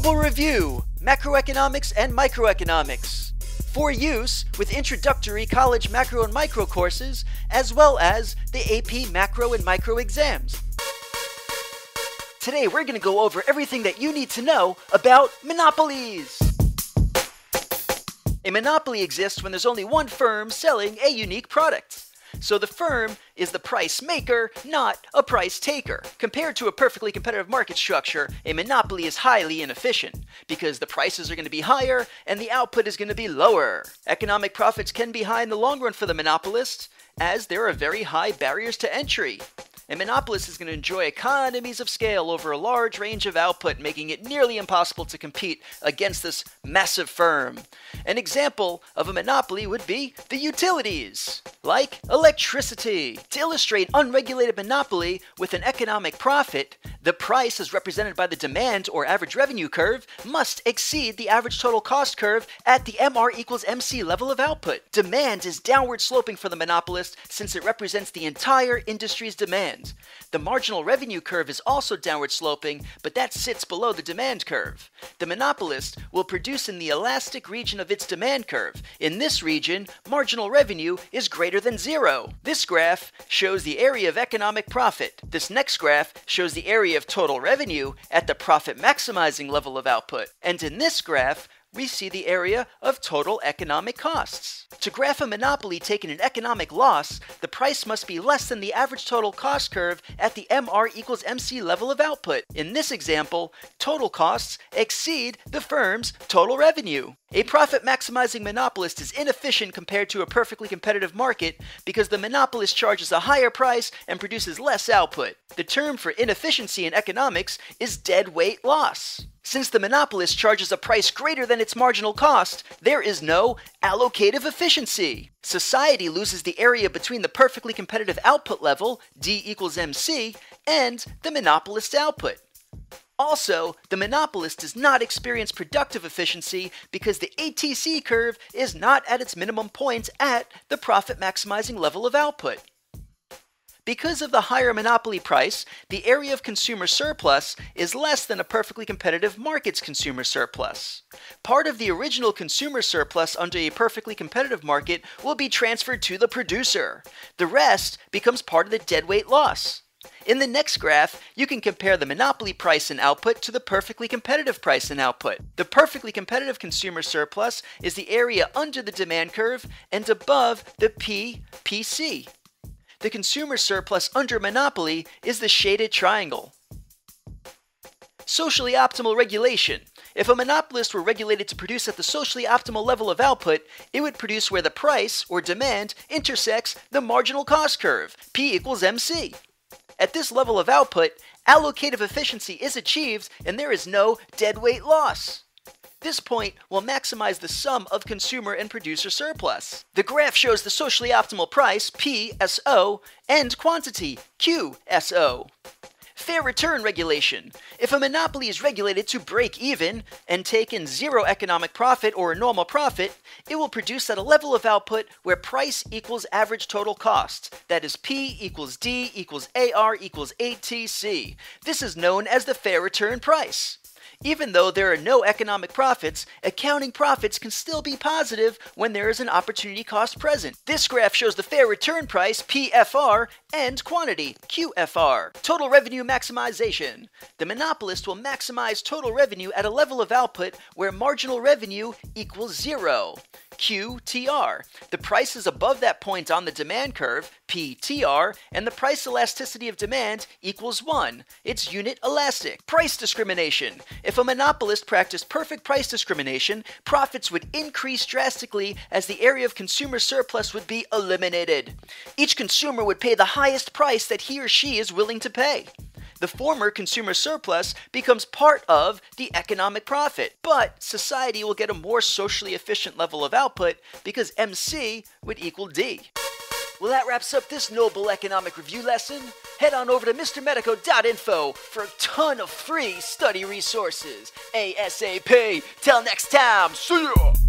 No Bull Review Macroeconomics and Microeconomics. For use with introductory college macro and micro courses, as well as the AP macro and micro exams. Today, we're going to go over everything that you need to know about monopolies. A monopoly exists when there's only one firm selling a unique product. So the firm is the price maker, not a price taker. Compared to a perfectly competitive market structure, a monopoly is highly inefficient because the prices are going to be higher and the output is going to be lower. Economic profits can be high in the long run for the monopolist, as there are very high barriers to entry. A monopolist is going to enjoy economies of scale over a large range of output, making it nearly impossible to compete against this massive firm. An example of a monopoly would be the utilities, like electricity. To illustrate unregulated monopoly with an economic profit, the price as represented by the demand or average revenue curve must exceed the average total cost curve at the MR equals MC level of output. Demand is downward sloping for the monopolist since it represents the entire industry's demand. The marginal revenue curve is also downward sloping, but that sits below the demand curve. The monopolist will produce in the elastic region of its demand curve. In this region, marginal revenue is greater than zero. This graph shows the area of economic profit. This next graph shows the area of total revenue at the profit maximizing level of output. And in this graph, we see the area of total economic costs. To graph a monopoly taking an economic loss, the price must be less than the average total cost curve at the MR equals MC level of output. In this example, total costs exceed the firm's total revenue. A profit maximizing monopolist is inefficient compared to a perfectly competitive market because the monopolist charges a higher price and produces less output. The term for inefficiency in economics is dead weight loss. Since the monopolist charges a price greater than its marginal cost, there is no allocative efficiency. Society loses the area between the perfectly competitive output level, D equals MC, and the monopolist's output. Also, the monopolist does not experience productive efficiency because the ATC curve is not at its minimum point at the profit maximizing level of output. Because of the higher monopoly price, the area of consumer surplus is less than a perfectly competitive market's consumer surplus. Part of the original consumer surplus under a perfectly competitive market will be transferred to the producer. The rest becomes part of the deadweight loss. In the next graph, you can compare the monopoly price and output to the perfectly competitive price and output. The perfectly competitive consumer surplus is the area under the demand curve and above the PPC. The consumer surplus under monopoly is the shaded triangle. Socially optimal regulation. If a monopolist were regulated to produce at the socially optimal level of output, it would produce where the price, or demand, intersects the marginal cost curve, P equals MC. At this level of output, allocative efficiency is achieved and there is no deadweight loss. This point will maximize the sum of consumer and producer surplus. The graph shows the socially optimal price, PSO, and quantity, QSO. Fair return regulation. If a monopoly is regulated to break even and take in zero economic profit or a normal profit, it will produce at a level of output where price equals average total cost. That is P equals D equals AR equals ATC. This is known as the fair return price. Even though there are no economic profits, accounting profits can still be positive when there is an opportunity cost present. This graph shows the fair return price, PFR, and quantity, QFR. Total revenue maximization. The monopolist will maximize total revenue at a level of output where marginal revenue equals zero. QTR. The price is above that point on the demand curve, PTR, and the price elasticity of demand equals 1. It's unit elastic. Price discrimination. If a monopolist practiced perfect price discrimination, profits would increase drastically as the area of consumer surplus would be eliminated. Each consumer would pay the highest price that he or she is willing to pay the former consumer surplus becomes part of the economic profit. But society will get a more socially efficient level of output because MC would equal D. Well, that wraps up this No Bull economic review lesson. Head on over to MrMedico.info for a ton of free study resources. ASAP. Till next time. See ya!